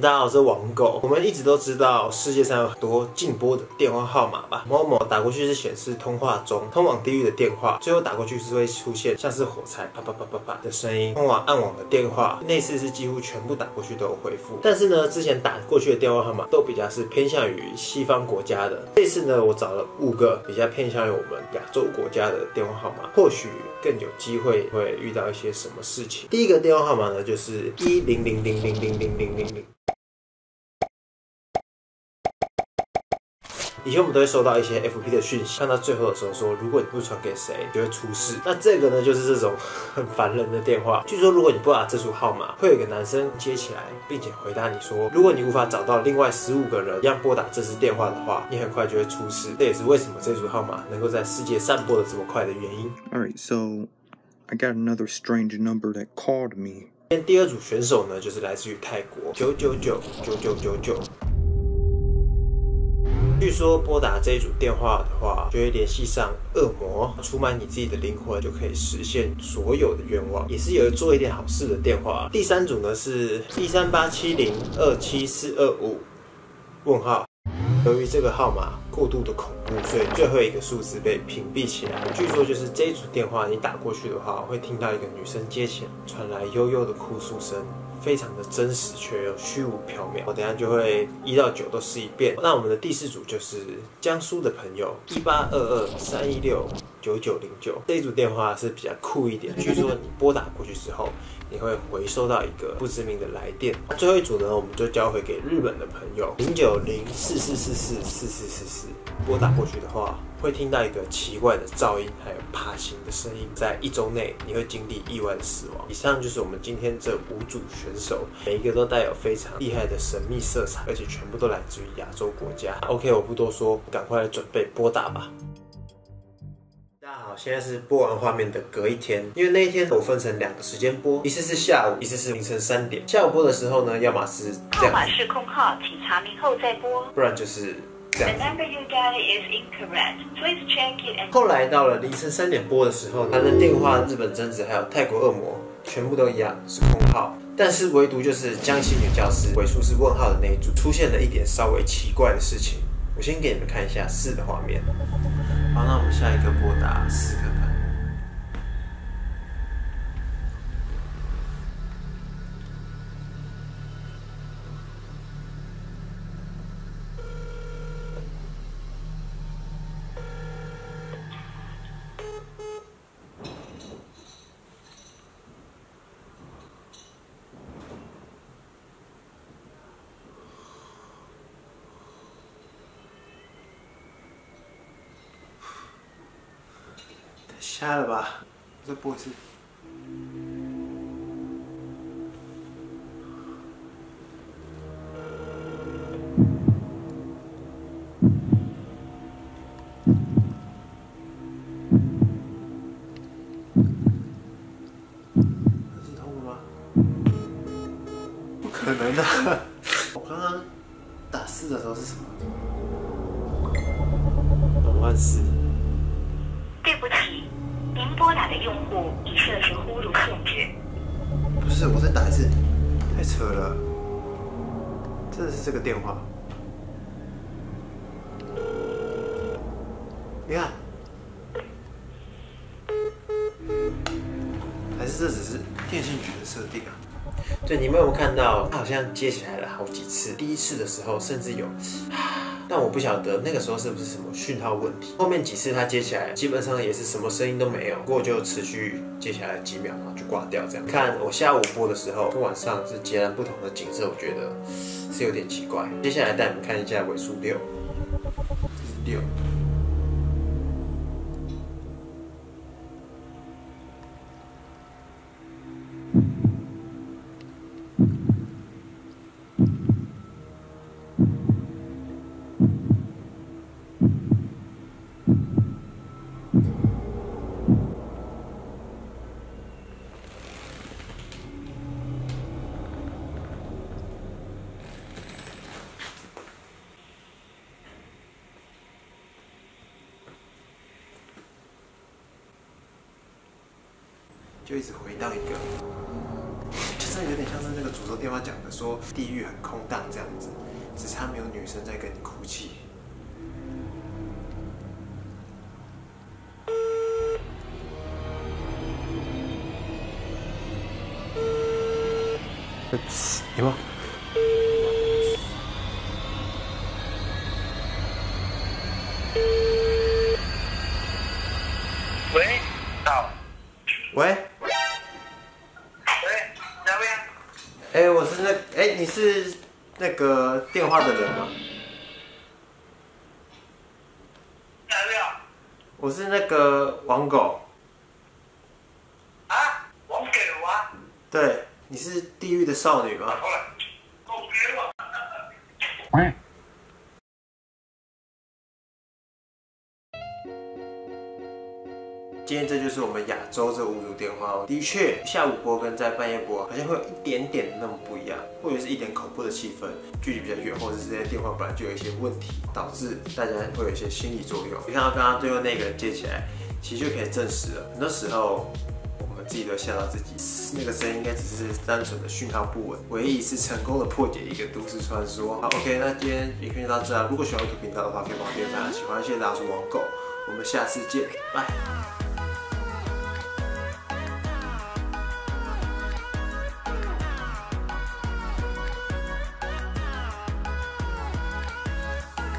大家好，我是王狗。我们一直都知道世界上有很多禁播的电话号码吧？某某打过去是显示通话中，通往地狱的电话，最后打过去是会出现像是火柴啪啪啪啪啪的声音。通往暗网的电话，那次是几乎全部打过去都有回复。但是呢，之前打过去的电话号码都比较是偏向于西方国家的。这次呢，我找了五个比较偏向于我们亚洲国家的电话号码，或许更有机会会遇到一些什么事情。第一个电话号码呢，就是一零零零零零零零零零。以前我们都会收到一些 FP 的讯息，看到最后的时候说，如果你不传给谁，就会出事。那这个呢，就是这种很烦人的电话。据说如果你拨打这组号码，会有一个男生接起来，并且回答你说，如果你无法找到另外十五个人一样拨打这支电话的话，你很快就会出事。这也是为什么这组号码能够在世界散播的这么快的原因。Alright, so I got another strange number that called me. 第二组选手呢，就是来自于泰国，九九九九九九九。据说拨打这一组电话的话，就会联系上恶魔，出卖你自己的灵魂，就可以实现所有的愿望，也是有做一点好事的电话。第三组呢是一三八七零二七四二五，问号。由于这个号码过度的恐怖，所以最后一个数字被屏蔽起来。据说就是这一组电话你打过去的话，会听到一个女生接起来，传来悠悠的哭诉声。非常的真实，却又虚无缥缈。我等下就会一到九都试一遍。那我们的第四组就是江苏的朋友，一八二二三一六九九零九。这一组电话是比较酷一点，据说你拨打过去之后，你会回收到一个不知名的来电。最后一组呢，我们就交回给日本的朋友，零九零四四四四四四四四。拨打过去的话。会听到一个奇怪的噪音，还有爬行的声音。在一周内，你会经历意外死亡。以上就是我们今天这五组选手，每一个都带有非常厉害的神秘色彩，而且全部都来自于亚洲国家。OK，我不多说，赶快来准备拨打吧。现在是播完画面的隔一天，因为那一天我分成两个时间播，一次是下午，一次是凌晨三点。下午播的时候呢，要么是号码是空号，请查明后再拨，不然就是。The number you dial is incorrect. Please check it. 后来到了凌晨三点播的时候，他的电话、日本贞子还有泰国恶魔全部都一样是空号，但是唯独就是江西女教师尾数是问号的那一组出现了一点稍微奇怪的事情。我先给你们看一下四的画面。好，那我们下一个拨打四个。瞎了吧？再播一次。是？不可能的！我刚刚打四的时候是什么？两万四。对不起。您拨打的用户已设置呼入限制。不是，我再打一次，太扯了，真的是这个电话。你看，还是这只是电信局的设定啊？对，你们有没有看到，他好像接起来了好几次，第一次的时候甚至有。但我不晓得那个时候是不是什么讯号问题。后面几次他接起来，基本上也是什么声音都没有，不过就持续接下来几秒，然后就挂掉。这样看我下午播的时候晚上是截然不同的景色，我觉得是有点奇怪。接下来带你们看一下尾数六，六。就一直回到一个，就这有点像是那个诅咒电话讲的，说地狱很空荡这样子，只差没有女生在跟你哭泣。有吗？喂，到。喂，你是那个电话的人吗？我是那个王狗，啊？王狗啊？对，你是地狱的少女吗？好了，狗给我。今天这就是我们亚洲这五组电话哦。的确，下午播跟在半夜播好像会有一点点那么不一样，或者是一点恐怖的气氛，距离比较远，或者是这些电话本来就有一些问题，导致大家会有一些心理作用。你看到刚刚最后那个接起来，其实就可以证实了，很多时候。我们自己都吓到自己，那个声音应该只是单纯的讯号不稳，唯一一次成功的破解一个都市传说。好，OK，那今天影片就到这啊。如果喜欢我的频道的话，可以帮我点赞，喜欢谢谢大叔网购，我们下次见，拜。